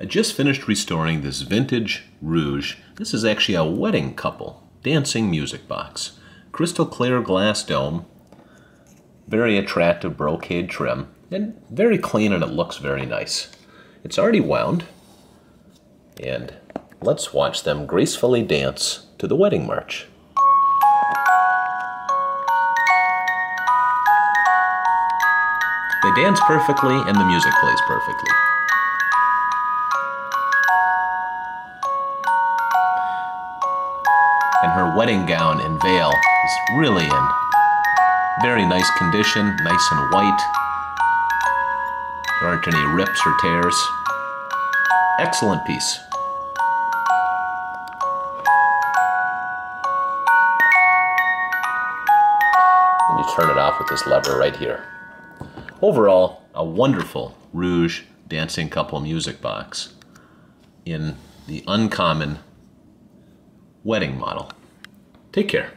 I just finished restoring this vintage Reuge. This is actually a wedding couple dancing music box. Crystal clear glass dome, very attractive brocade trim, and very clean and it looks very nice. It's already wound, and let's watch them gracefully dance to the wedding march. They dance perfectly and the music plays perfectly. And her wedding gown and veil is really in very nice condition, nice and white. There aren't any rips or tears. Excellent piece. And you turn it off with this lever right here. Overall, a wonderful Reuge dancing couple music box in the uncommon wedding model. Take care.